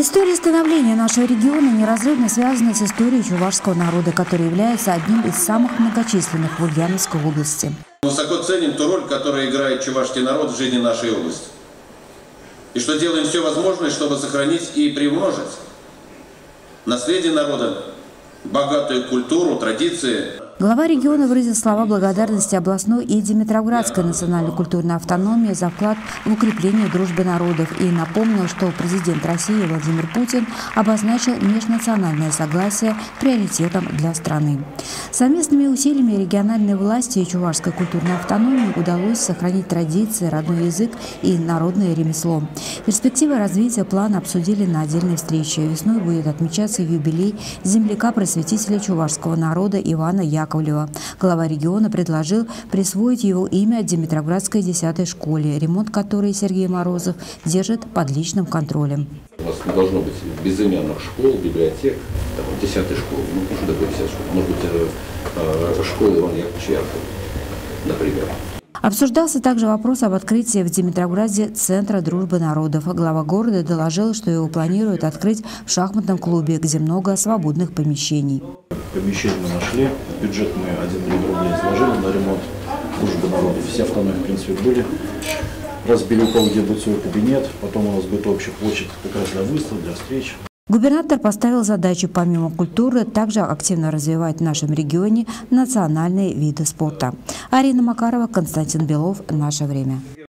История становления нашего региона неразрывно связана с историей чувашского народа, который является одним из самых многочисленных в Ульяновской области. Высоко ценим ту роль, которую играет чувашский народ в жизни нашей области. И что делаем все возможное, чтобы сохранить и приумножить наследие народа, богатую культуру, традиции, Глава региона выразил слова благодарности областной и Димитровградской национальной культурной автономии за вклад в укрепление дружбы народов и напомнил, что президент России Владимир Путин обозначил межнациональное согласие приоритетом для страны. Совместными усилиями региональной власти и чувашской культурной автономии удалось сохранить традиции, родной язык и народное ремесло. Перспективы развития плана обсудили на отдельной встрече. Весной будет отмечаться юбилей земляка-просветителя чувашского народа Ивана Яковлева. Глава региона предложил присвоить его имя Димитроградской 10 школе, ремонт которой Сергей Морозов держит под личным контролем. У нас не должно быть безымянных школ, библиотек, там, 10 школы, ну, может такое 10 школ, может быть, э, школа Ивана Яковлевича например. Обсуждался также вопрос об открытии в Димитрограде Центра дружбы народов. Глава города доложил, что его планируют открыть в шахматном клубе, где много свободных помещений. Помещение мы нашли, бюджет мы 1 миллион рублей изложили на ремонт дружбы народов. Все автономии, в принципе, были. Разбили у кого где будет свой кабинет, потом у нас будет общая площадь как раз для выставок, для встреч. Губернатор поставил задачу помимо культуры также активно развивать в нашем регионе национальные виды спорта. Арина Макарова, Константин Белов. Наше время.